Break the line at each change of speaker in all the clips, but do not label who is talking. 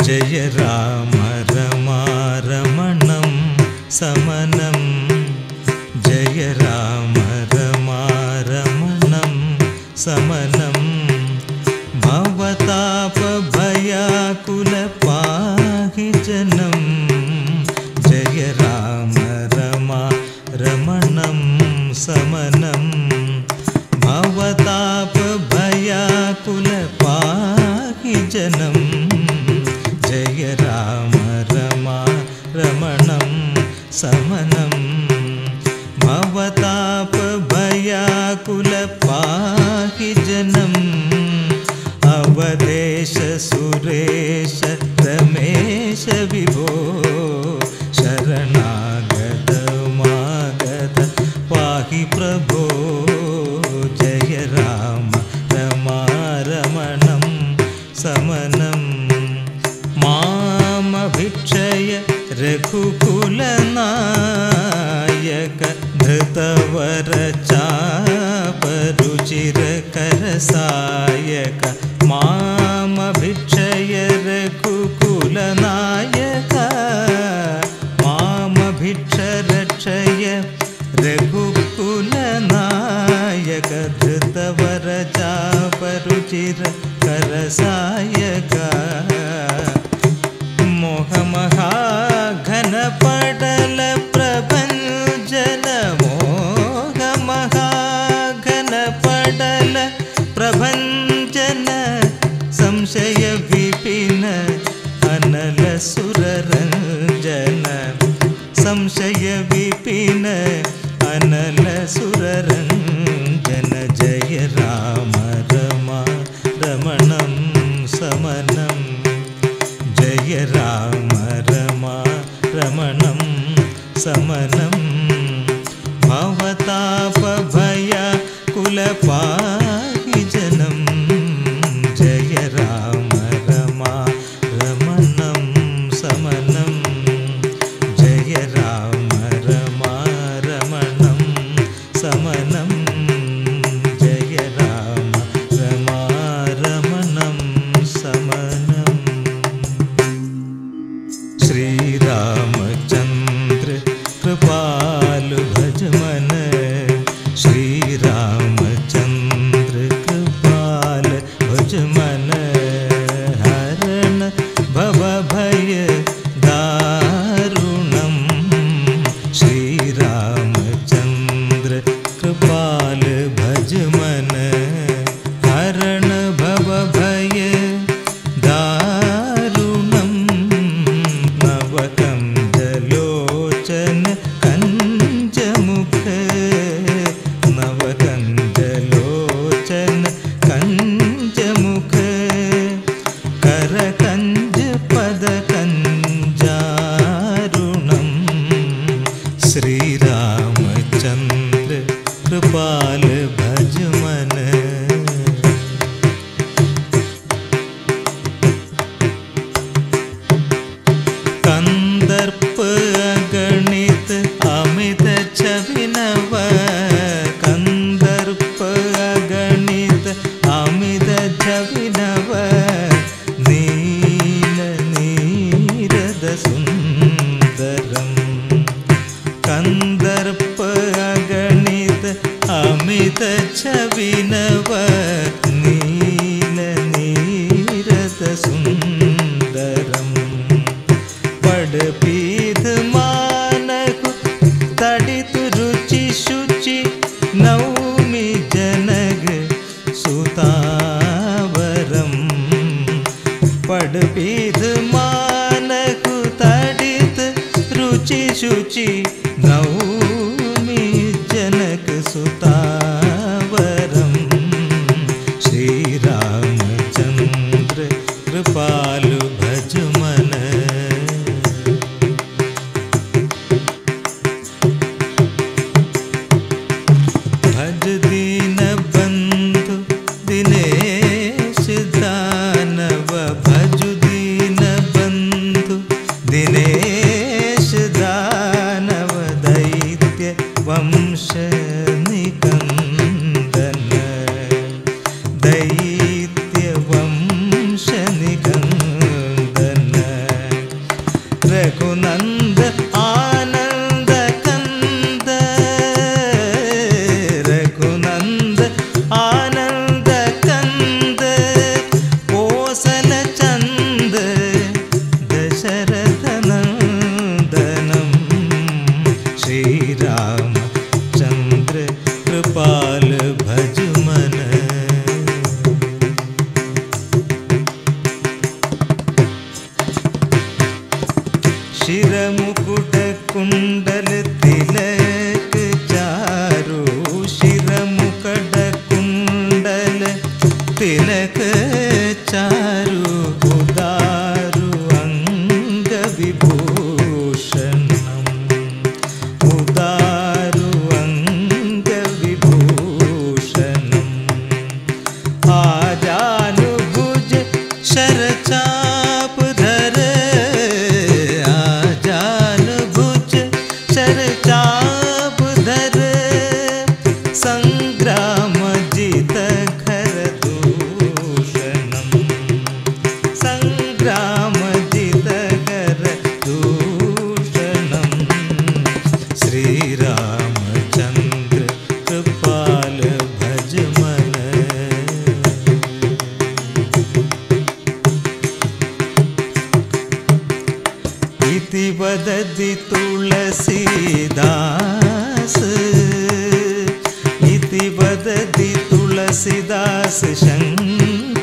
जय राम रमारमणं समनम् प्रभो जय राम। रमा रमणं समनं। मामभिक्षय रघुकुलनायक ऋघुकुलनायक धृतवरचापरुचिरकरसायक। मामभिक्षय रघुकुलनायक। ऋघुकुलनायक रक्षय रघु निरकरसायका राम സുന്ദ तुलसीदास शङ्करशेष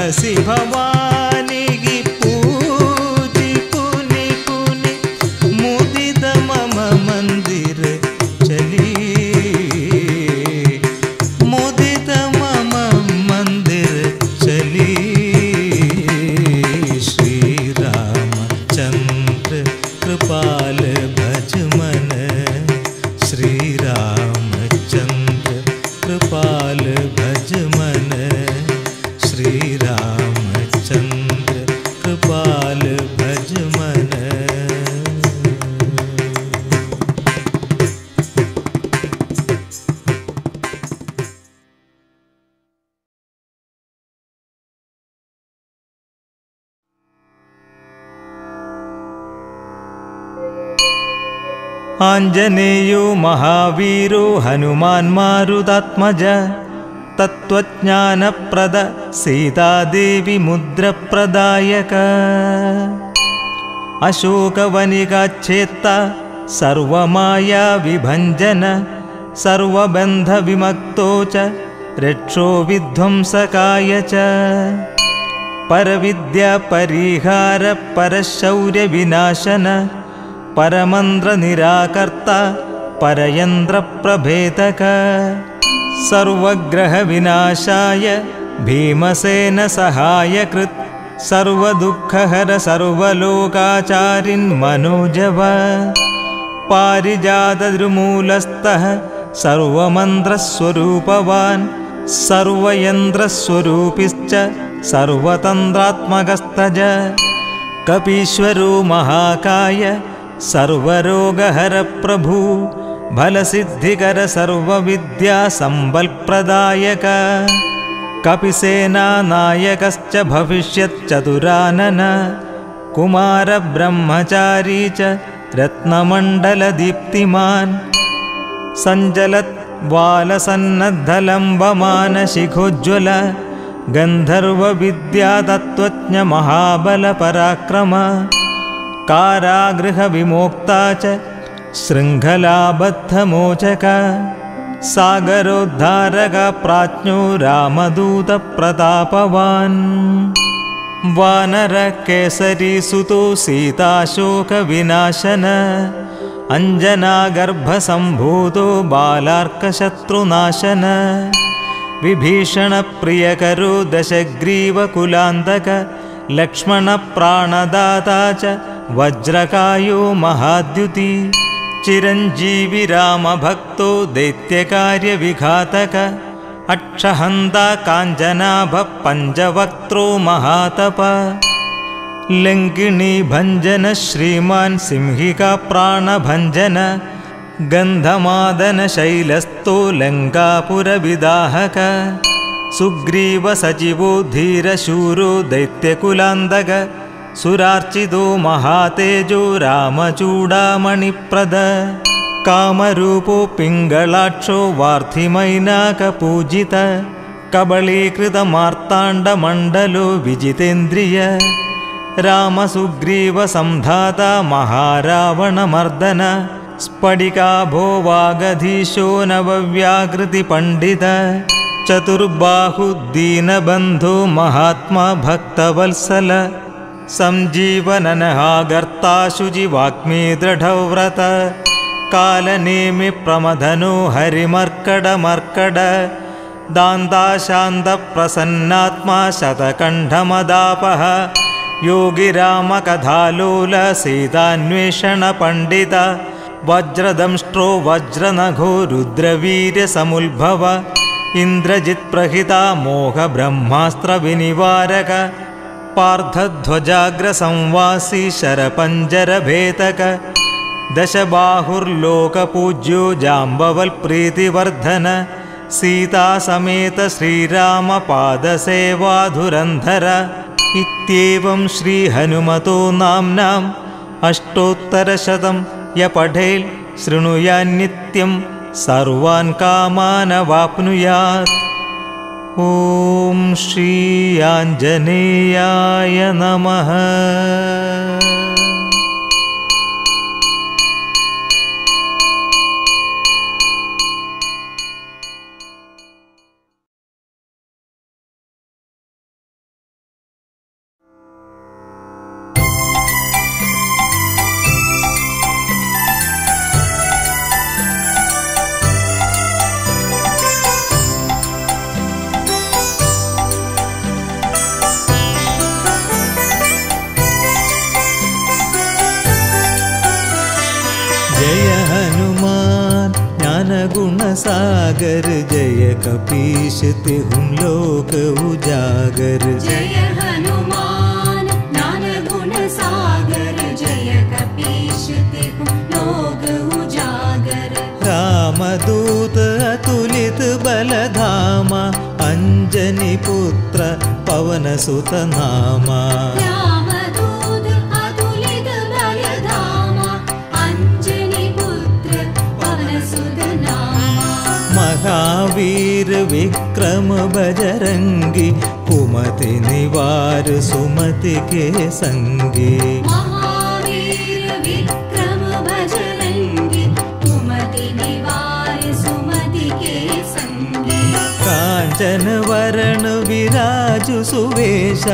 नरसिंहवा आञ्जनेयो महावीरो हनुमान्मारुदात्मज तत्त्वज्ञानप्रद सीतादेवीमुद्रप्रदायक अशोकवनिकाच्छेत्ता सर्वमायाविभञ्जन सर्वबन्धविमक्तो च रक्षो विध्वंसकाय च। परविद्यापरिहारपरशौर्यविनाशन परमन्द्रनिराकर्ता परयन्द्रप्रभेदक सर्वग्रहविनाशाय भीमसेनसहायकृत् सर्वदुःखहर सर्वलोकाचारिन्मनोजव पारिजातदृमूलस्थः सर्वमन्त्रस्वरूपवान् सर्वयन्त्रस्वरूपिश्च सर्वतन्त्रात्मकस्तज कपीश्वरो महाकाय सर्वरोगहरप्रभु बलसिद्धिकर सर्वविद्यासम्बल्प्रदायक कपिसेनानायकश्च भविष्यच्चतुरानन कुमारब्रह्मचारी च रत्नमण्डलदीप्तिमान् सञ्जलत् वालसन्नद्धलम्बमानशिखोज्ज्वल गन्धर्वविद्यातत्त्वज्ञमहाबलपराक्रम कारागृहविमोक्ता च शृङ्खलाबद्धमोचक सागरोद्धारक प्राज्ञो रामदूतप्रतापवान्। वानरकेसरीसुतो सीताशोकविनाशन अञ्जनागर्भसम्भूतो बालार्कशत्रुनाशन विभीषणप्रियकरो दशग्रीवकुलान्तक लक्ष्मणप्राणदाता च वज्रकायो महाद्युति। चिरञ्जीविरामभक्तो दैत्यकार्यविघातक। अक्षहन्ता काञ्जनाभः पञ्चवक्त्रो महातप। लङ्किणीभञ्जन श्रीमान् सिंहिका प्राणभञ्जन। गन्धमादनशैलस्थो लङ्कापुरविदाहक सुग्रीवसचिवो धीरशूरो दैत्यकुलान्दक सुरार्चितो महातेजो रामचूडामणिप्रद कामरूपो पिङ्गलाक्षो वार्थिमैनाकपूजित कबलीकृतमार्ताण्डमण्डलो विजितेन्द्रिय रामसुग्रीवसन्धाता महारावणमर्दन स्फटिकाभो वागधीशो नवव्याकृतिपण्डित चतुर्बाहुदीनबन्धो महात्मा भक्तवत्सल सञ्जीवननहागर्ता शुचिवाग्मी दृढव्रत कालनेमि प्रमदनो हरिमर्कडमर्कड दान्ताशान्तप्रसन्नात्मा शतकण्ठमदापः योगिरामकथालोल सीतान्वेषणपण्डित वज्रदंष्ट्रो वज्रनघो रुद्रवीर्यसमुद्भव इन्द्रजित्प्रहिता मोहब्रह्मास्त्रविनिवारक पार्थध्वजाग्रसंवासी शरपञ्जरभेतक दशबाहुर्लोकपूज्यो जाम्बवल्प्रीतिवर्धन सीतासमेत श्रीरामपादसेवाधुरन्धर इत्येवं श्रीहनुमतो नाम्नाम् अष्टोत्तरशतं य पठेल् शृणुयान्नित्यं सर्वान् कामानवाप्नुयात् ॐ श्री आञ्जनेयाय नमः जय हनुमान ज्ञानगुणसागर जय कपीश तिहुं लोक उजागर।
जय हनुमान ज्ञानगुणसागर जय कपीश लोक उजागर।
रामदूत अतुलित बलधामा अञ्जनी पुत्र पवनसुत महावीर विक्रम बजरंगी कुमति निवार सुमति के संगी।
महावीर विक्रम बजरंगी कुमति निवार सुमति के संगी।
कान काञ्चन वरण विराजु सुवेश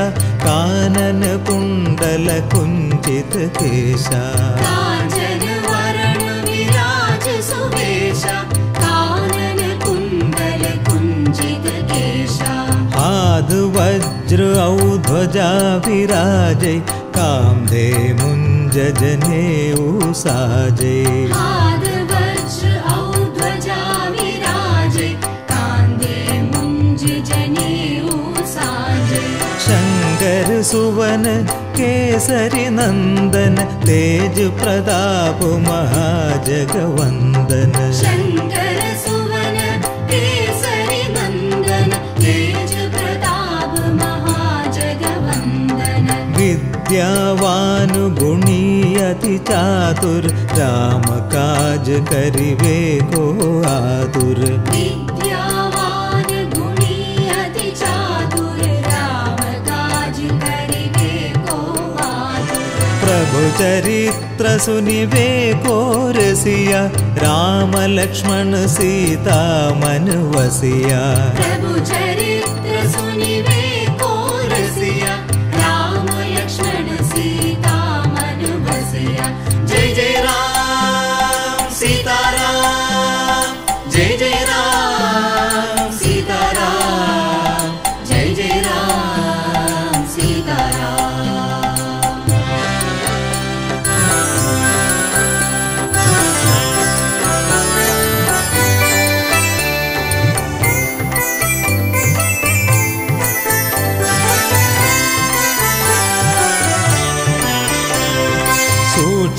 कानन कुण्डल कुञ्चित केशा वज्र औध्वजा विराजै काम्धे मुञ्ज जनेऊ साजै
पाद वज्र औध्वजा विराजे कान्दे मुञ्ज जनेऊ साजे
शङ्कर सुवन केसरि नन्दन तेज प्रताप महाजगवन्दन विद्यावान गुणी अति चातुर राम काज करिवे को आतुर। प्रभु चरित्र सुनिवे को रसिया राम लक्ष्मण सीता मन वसिया
प्रभु चरित्र सुनिवे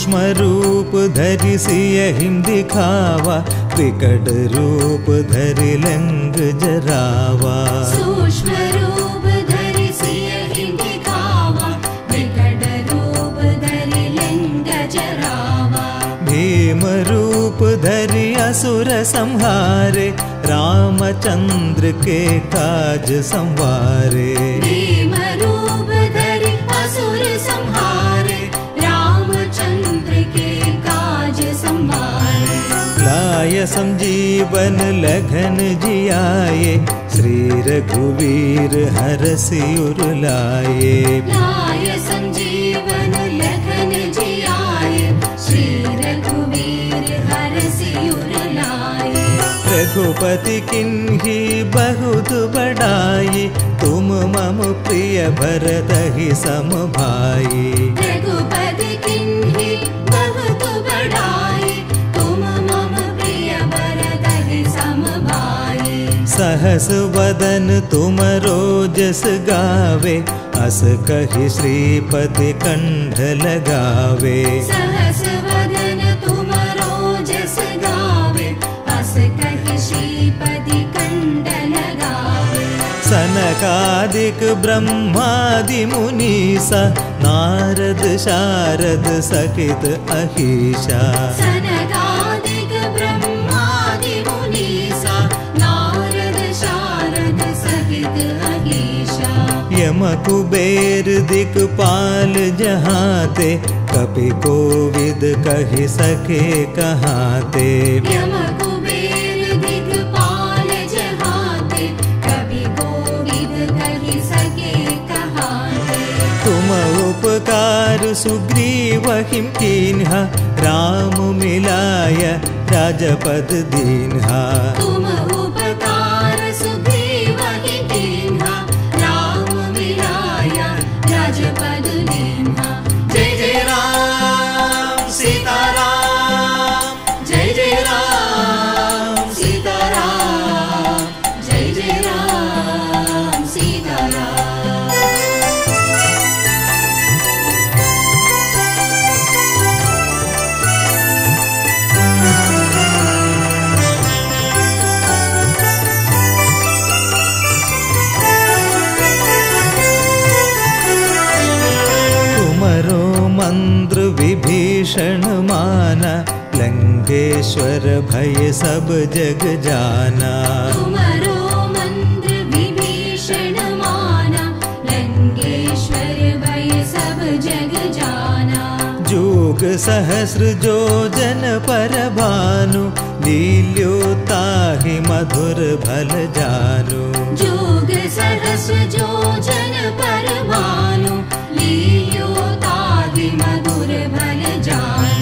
सूक्ष्म रूप धरि सियहिं दिखावा विकट रूप धरि लंग जरावा।
सूक्ष्म रूप धरि सियहि दिखावा विकट रूप धरि लिंग जरावा।
भीम रूप धरि असुर संहारे रामचंद्र के काज संवारे।
भीम रूप धरि असुर संहारे
लाय संजीवन लघन जियाए श्री रघुवीर हरसि उर लाए
लाय संजीवन लखन जियाए श्री रघुवीर हरसि
रघुपति किन्ही बहुत बड़ाई तुम मम प्रिय भरत ही सम भाई
रघुपति किन्हि बहुत बड़ाई
सहस वदन तुम रोजस गावे अस कहि श्रीपति कंठ लगावे।
सहस वदन तुम रोजस गावे अस कहि श्रीपति कंड लगावे।
सनकादिक ब्रह्मादि मुनीसा नारद शारद सकित अहिषा यम कुबेर दिक्पाल जहाते कपि कोविद कहि सके कहाते।
यम कुबेर दिक्पाल जहाते कवि गोविद कहि सके कहाते।
तुम उपकार सुग्रीव हिं कीन्हा राम मिलाय राजपद दीन्हा योगेश्वर भय सब जग जाना।
माना जग जाना। सहस्र जो जन
पर भानु लील्यो ताहि मधुर भल जानु।
जोग सहस्र जो जन पर भानु लील्यो ताहि मधुर भल जानु।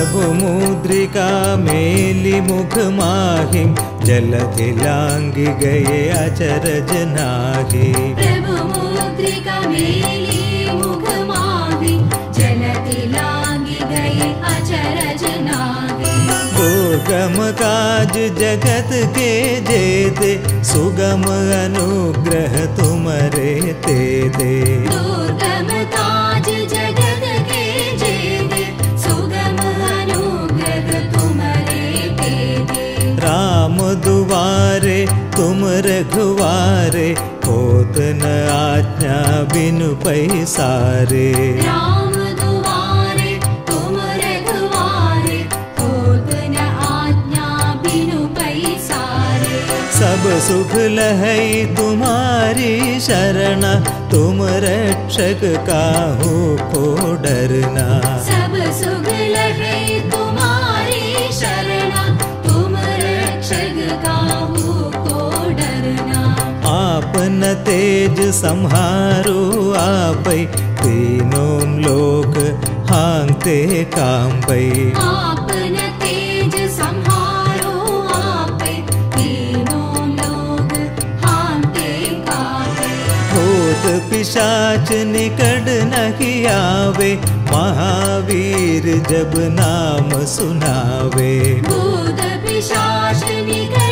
मुद्रिका मेलि मुख माहिम जलधि लांगी गए अचरज नाहि।
प्रभु मुद्रिका मेली मुख माहि जलति लांगी गए अचरज नाहि।
दुर्गम काज जगत के जेते सुगम अनुग्रह तुमरे ते दे
दुर्गम
दुआरे तुम रघुवारे होत न आज्ञा बिनु पैसारे।
राम दुआरे तुम रघुवारे होत न आज्ञा बिनु पैसारे।
सब सुख लहई तुम्हारी शरण तुम रक्षक काहू को डरना।
सब सुख
तेज संहारो आपै तीनों लोक हांगते कांपै।
आपन तेज संहारो आपे तीनों लोग हांते कापे।
भूत पिशाच निकट नहीं आवे महावीर जब नाम सुनावे।
भूत पिशाच निकट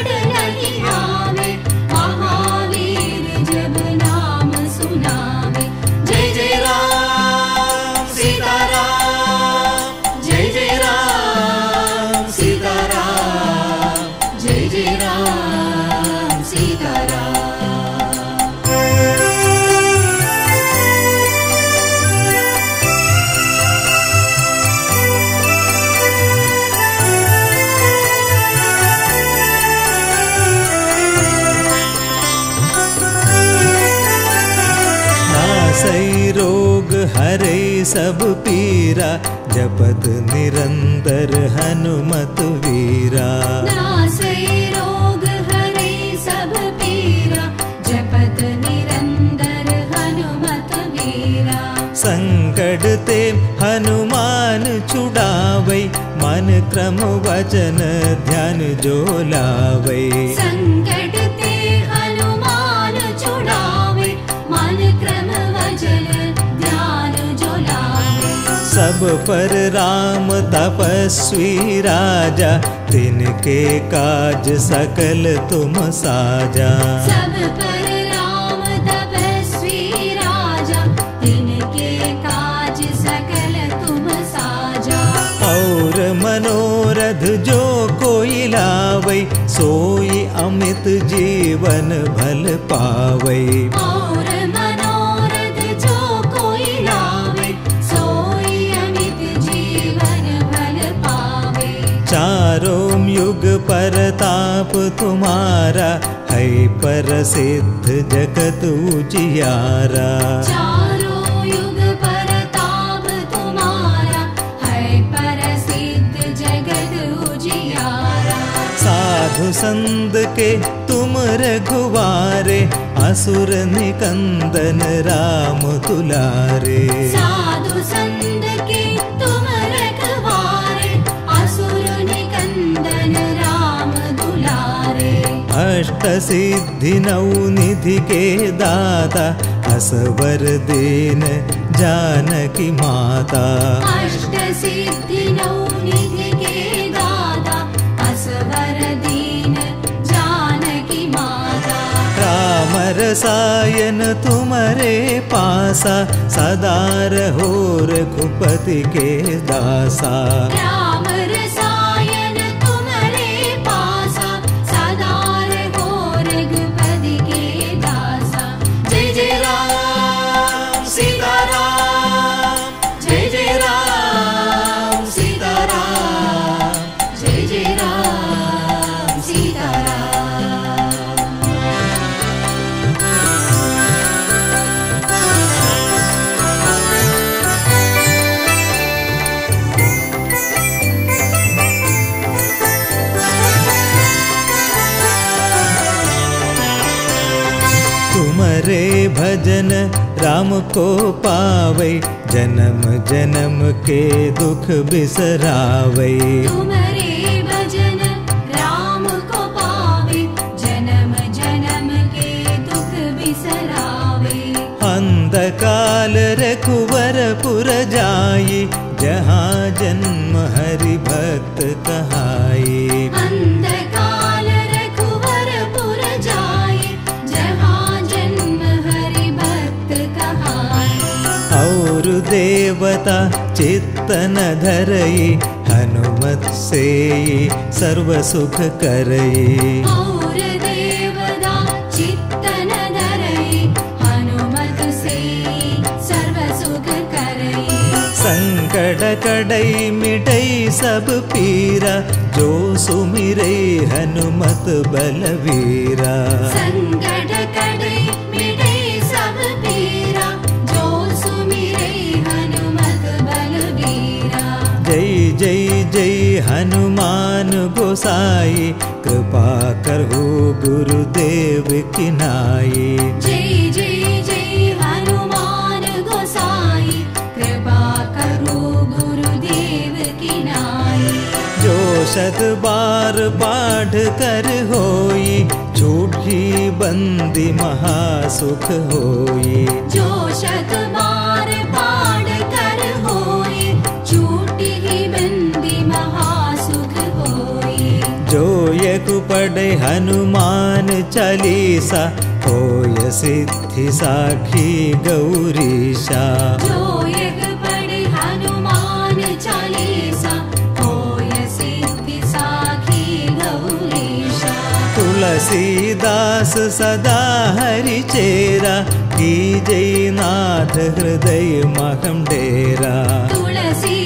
सब पीरा जपत निरंतर हनुमत वीरा।
नासै रोग हरे सब पीरा जपत निरंतर हनुमत वीरा।
संकट ते हनुमान छुड़ावै मन क्रम वचन ध्यान जो लावै सब पर राम तपस्वी राजा तिनके काज सकल तुम साजा।
सब पर राम तपस्वी राजा तिनके काज सकल तुम साजा।
और मनोरथ जो कोई लावै सोई अमित जीवन भल पावै। युग परताप तुम्हारा है प्रसिद्ध जगत उजियारा।
चारों युग परताप तुम्हारा है प्रसिद्ध जगत उजियारा।
साधु संत के तुम रघुवारे असुर निकंदन राम दुलारे।
साधु संत के
अष्ट सिद्धि नौ निधि के दाता असवर दीन जानकी माता।
अष्ट सिद्धि नौ निधि के दाता असवर दीन जानकी माता।
राम रसायन तुम्हारे पासा सदा रहो रघुपति के दासा। भजन राम को पावै जन्म जन्म के दुख बिसरावै।
राम को पावे जन्म जन्म के दुख बिसरावे।
अंधकाल रघुवर पुर जाई जहाँ जन्म हरि भक्त सर्व सुख करई संकट कड़ई मिटई सब पीरा जो सुमिरई हनुमत बलवीरा हनुमान गोसाई कृपा करहु गुरुदेव की नाई।
जय जय जय हनुमान गोसाई कृपा करो गुरुदेव की नाई।
जो शत बार पाठ कर होई झूठी बंदी महासुख होई।
जो शत होई
जो यक पढ़े हनुमान चालीसा होय सिद्धि साखी गौरीशा।
हनुमान चालीसा होय सिद्धि साखी गौरीशा।
तुलसीदास सदा हरि चेरा की जय नाथ हृदय महम डेरा
तुलसीदास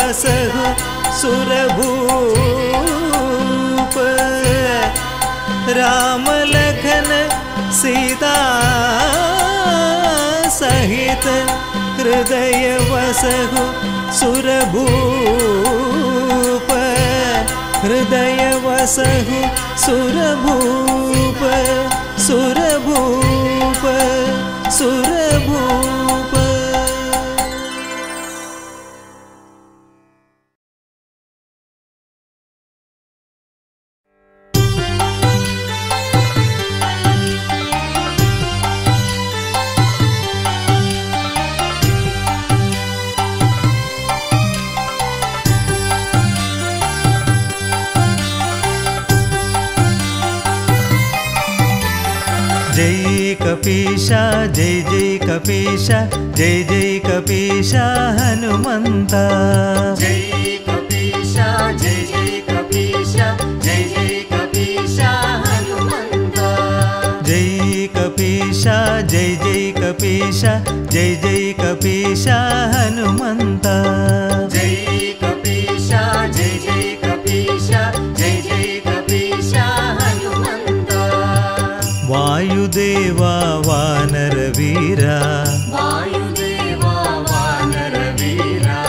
वसहु सुरभूप। राम लखन सीता सहित हृदय वसहु सुरभूप। हृदय वसहु सुरभूप सुरभूप सुरभूप जय कपीशा जय जय कपीशा जय जय कपीशा हनुमन्ता।
जय कपीशा जय जय कपीशा जय जय कपीशा हनुमन्ता।
जय कपीशा जय जय कपीशा जय जय कपीशा हनुमन्ता।
जय कपीशा जय जय कपीशा जय जय
वायुदेवा वानरवीरा
वायुदेवा वानरवीरा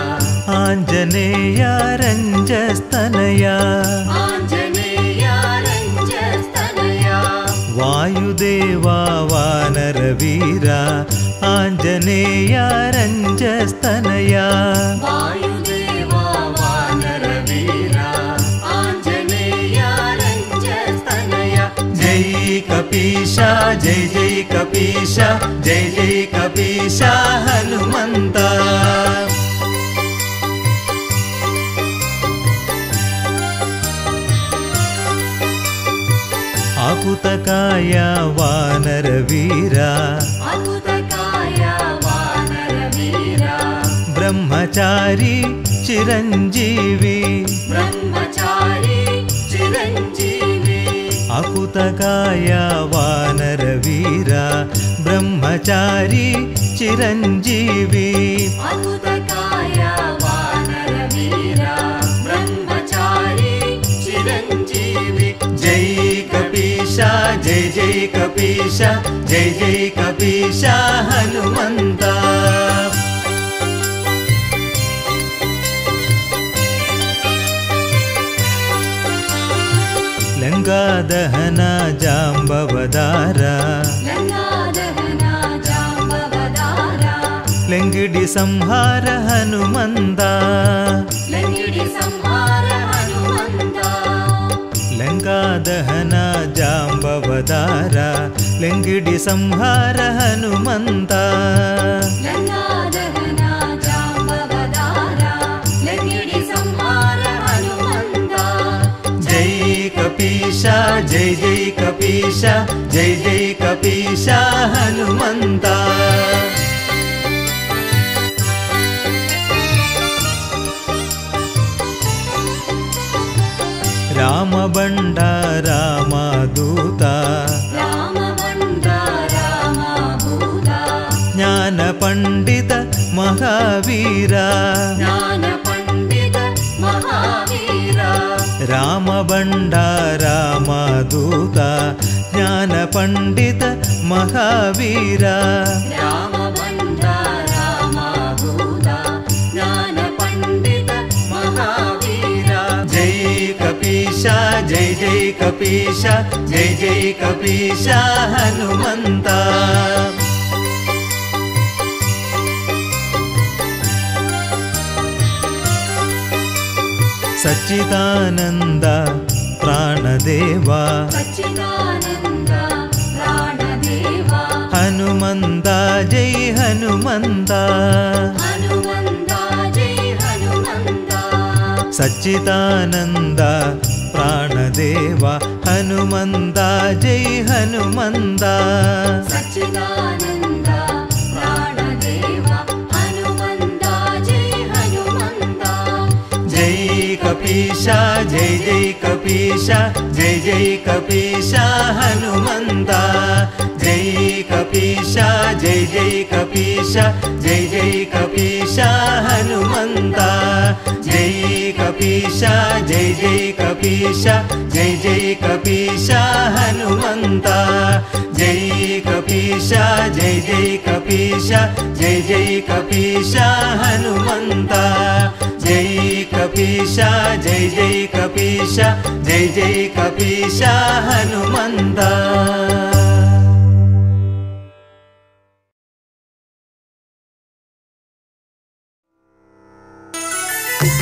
आञ्जनेया रञ्जस्तनया
आञ्जनेया रञ्जस्तनया
वायुदेवा वानरवीरा आञ्जनेया रञ्जस्तनया कपीशा जय जय कपीशा जय जय कपीशा हनुमन्ता अकुतकाय वानरवीरा
अकुतकाय वानरवीरा
ब्रह्मचारी चिरञ्जीवी
ब्रह्मचारी चिरञ्जीवी
अकुतकाय वानरवीरा ब्रह्मचारी चिरञ्जीवी
चिरञ्जीवी
जय कपीशा जय जय कपीशा जय जय कपीशा हनुमन्ता लङ्गादहना जाम्बवदारा
लङ्गादहना जाम्बवदारा
लङ्गिडि संहार हनुमन्ता
लङ्गिडि संहार हनुमन्ता
लङ्कादहना जाम्बवदारा लङ्गिडि संहार हनुमन्ता कपीशा जय जय कपीशा जय जय कपीशा हनुमन्ता। रामबण्डा रामदूता
रामवण्डा रामभूता
ज्ञानपण्डित महावीरा रामदूता ज्ञानपण्डित महावीरा। जय कपीशा जय जय कपीशा जय जय कपीशा हनुमन्ता सच्चिदानन्द प्राणदेवा।
सच्चिदानन्द प्राणदेवा।
हनुमन्ता जय हनुमन्ता
हनुमन्ता जय हनुमन्ता
सच्चिदानन्द प्राणदेवा। हनुमन्ता जय हनुमन्ता कपीशा जय जय कपीशा जय जय कपीशा हनुमन्ता कपीशा जय जय कपीशा जय जय कपीशा हनुमन्ता जय कपीशा जय जय कपीशा जय जय कपीशा हनुमन्ता जय कपीशा जय जय कपीशा जय जय कपीशा हनुमन्ता जय कपीशा जय जय कपीशा जय जय कपीशा हनुमन्ता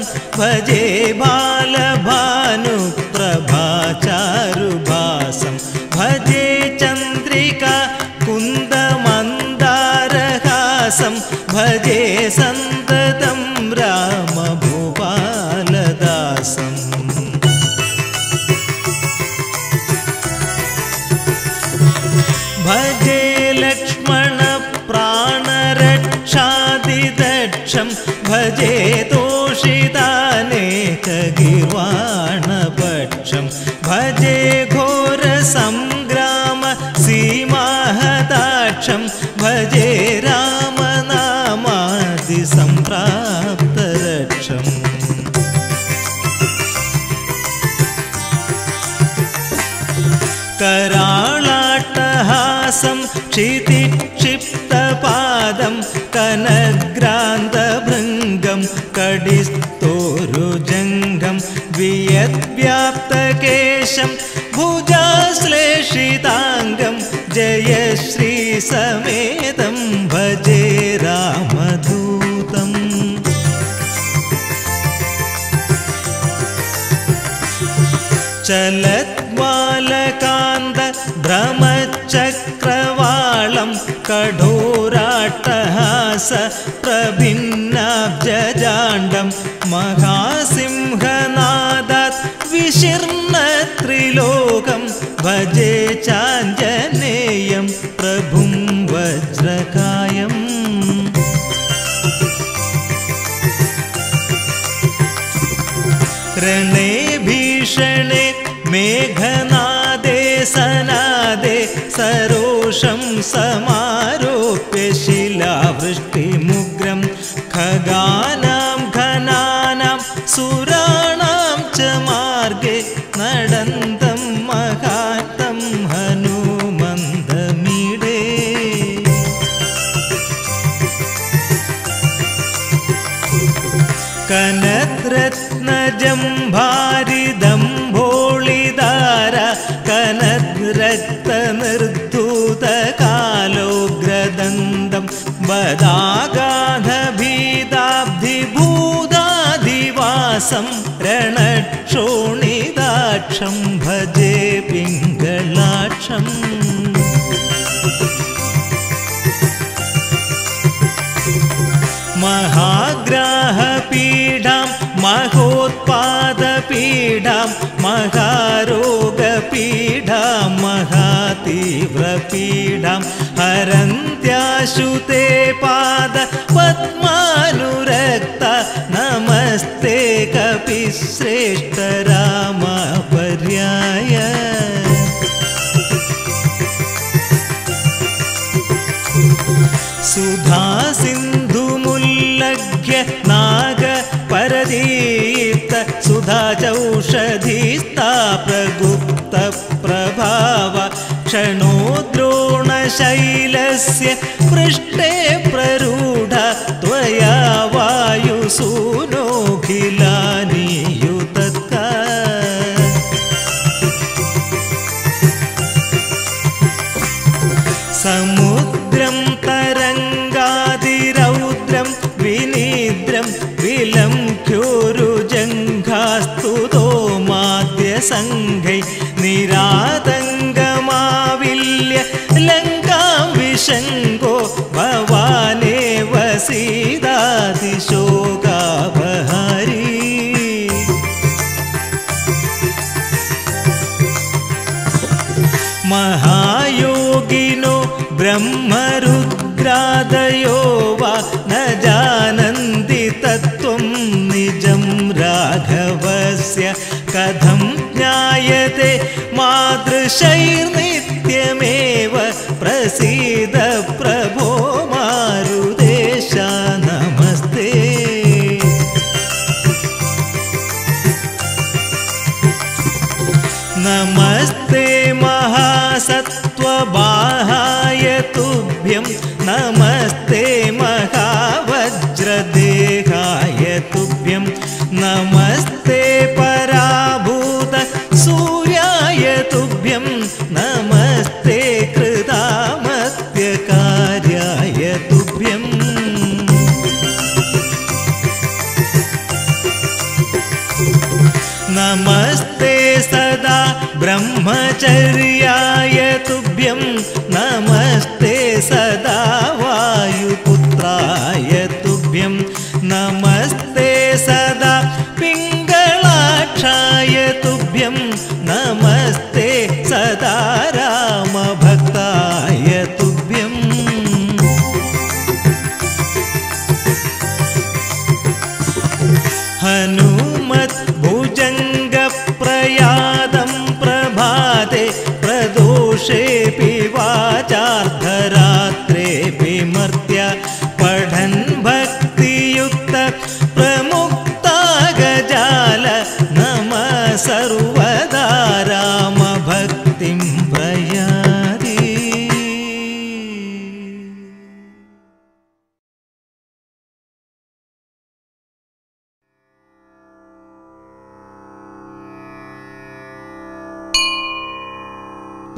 भजे बालभानुप्रभाचारुभासं तोषितानेकगिर्वाणपक्षं वियद्व्याप्तकेशं भुजाश्लेषिताङ्गं जय श्रीसमेतं भजे रामदूतम् चलद्वालकान्त भ्रमचक्रवालं कठोराट्टहास प्रभिन्नाब्जजाण्डं महासिंहनादात् सरोषं समारोप्य शिलावृष्टिमुग्रं खगानां रणक्षोणिदाक्षं भजे पिङ्गलाक्षम् महाग्राहपीडां महोत्पादपीडां महारोगपीडां महातीव्रपीडां हरन्त्याशुते पाद पद्मानुरक्ता नमस्ते कपिश्रेष्ठ प्रभाव क्षणोद्रोणशैलस्य पृष्ठे प्ररूढ त्वया वायुसूनोऽखिलानियुतत्का विशङ्को भवानेव सीदातिशोकापहारी महायोगिनो ब्रह्मरुद्रादयो वा न जानन्ति तत्त्वं निजं राघवस्य कथं ज्ञायते मादृशैर्नित्यमेव प्रसीद प्रभो मारुदेश नमस्ते। नमस्ते महासत्त्वबाहाय तुभ्यं। नमस्ते महावज्रदेहाय ब्रह्मचर्याय तुभ्यं नमस्ते सदा वायुपुत्राय तुभ्यं नमस्ते सदा पिङ्गलाक्षाय तुभ्यं नमस्ते सदा रामभक्ताय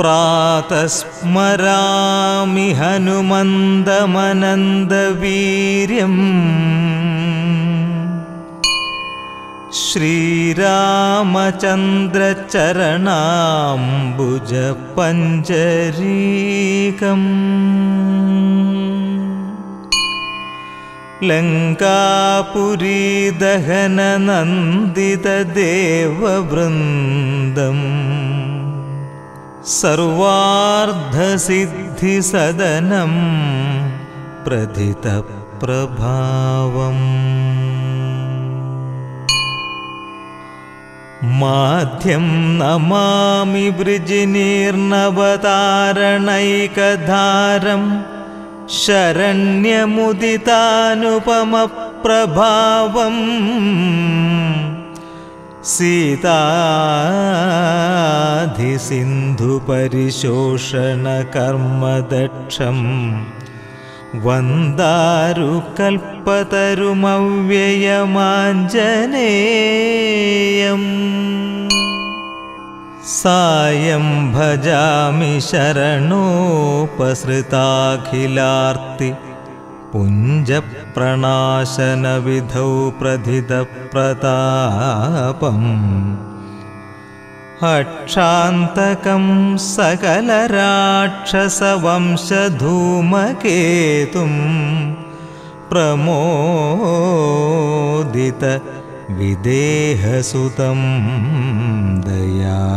प्रातः स्मरामि हनुमन्दमनन्दवीर्यम्। श्रीरामचन्द्रचरणाम्बुजपञ्जरीकम्। लङ्कापुरीदहननन्दितदेववृन्दम् सर्वार्धसिद्धिसदनं प्रथितप्रभावम्। माध्यं नमामि वृजिनीर्नवतारणैकधारम् शरण्यमुदितानुपमप्रभावम् सीताधिसिन्धुपरिशोषणकर्मदक्षम् वन्दारुकल्पतरुमव्ययमाञ्जनेयम् सायं भजामि शरणोपसृताखिलार्ति पुञ्जप्रणाशनविधौ प्रथितप्रतापम् अक्षान्तकं सकलराक्षसवंशधूमकेतुं प्रमोदित विदेहसुतं दयानिधिम्